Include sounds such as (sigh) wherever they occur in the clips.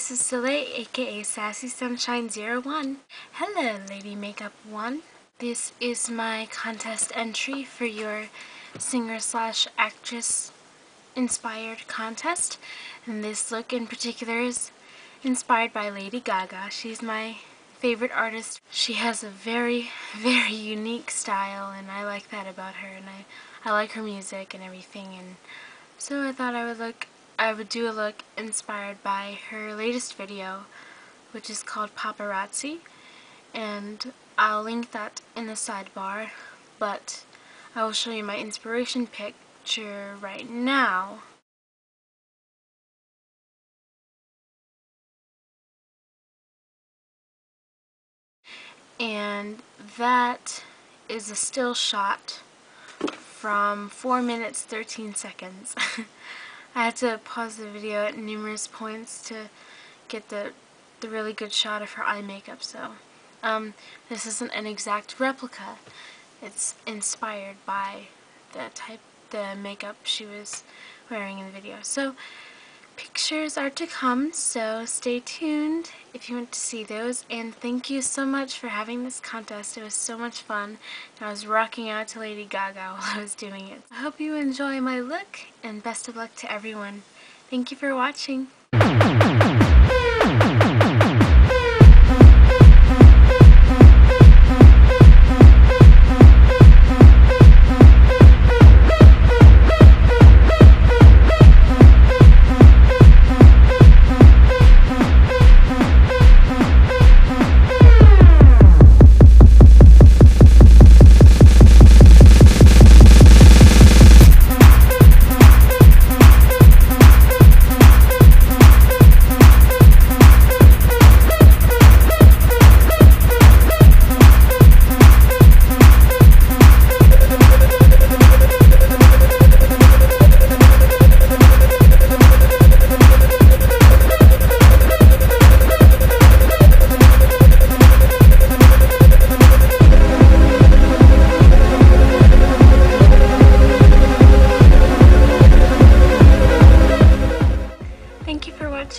Soleil, aka Sassy Sunshine 01. Hello, Lady Makeup 1. This is my contest entry for your singer slash actress inspired contest. And this look in particular is inspired by Lady Gaga. She's my favorite artist. She has a very, (laughs) very unique style and I like that about her and I, I like her music and everything and so I thought I would look I would do a look inspired by her latest video, which is called Paparazzi, and I'll link that in the sidebar, but I will show you my inspiration picture right now. And that is a still shot from 4 minutes 13 seconds. (laughs) I had to pause the video at numerous points to get the, the really good shot of her eye makeup, so um, this isn't an exact replica. It's inspired by the type, the makeup she was wearing in the video. So pictures are to come, so stay tuned if you want to see those. And thank you so much for having this contest. It was so much fun. I was rocking out to Lady Gaga (laughs) while I was doing it. I hope you enjoy my look, and best of luck to everyone. Thank you for watching.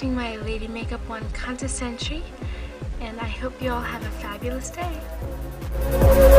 Watching my Lady Makeup 1 contest entry, and I hope you all have a fabulous day.